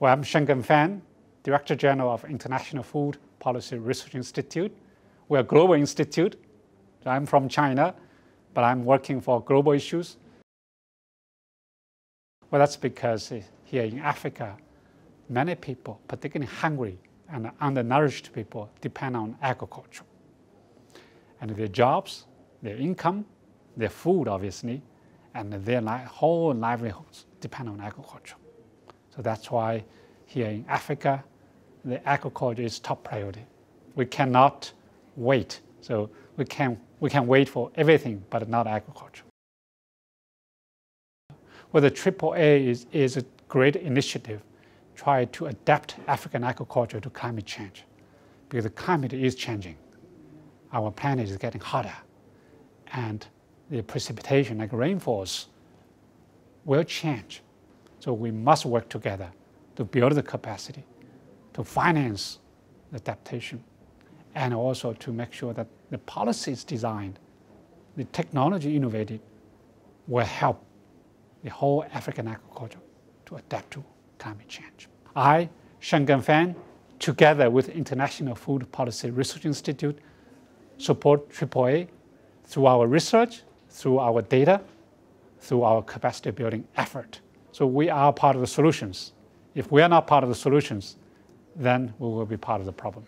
Well, I'm Shenggen Fan, Director General of International Food Policy Research Institute. We're a global institute. I'm from China, but I'm working for global issues. Well, that's because here in Africa, many people, particularly hungry and undernourished people, depend on agriculture. And their jobs, their income, their food, obviously, and their whole livelihoods depend on agriculture. So that's why here in Africa, the agriculture is top priority. We cannot wait. So we can, we can wait for everything, but not agriculture. Well, the AAA is, is a great initiative, try to adapt African agriculture to climate change, because the climate is changing. Our planet is getting hotter, and the precipitation, like rainfalls, will change. So we must work together to build the capacity, to finance the adaptation, and also to make sure that the policies designed, the technology innovated, will help the whole African agriculture to adapt to climate change. I, Shenggen Fan, together with the International Food Policy Research Institute, support AAA through our research, through our data, through our capacity building effort. So we are part of the solutions. If we are not part of the solutions, then we will be part of the problem.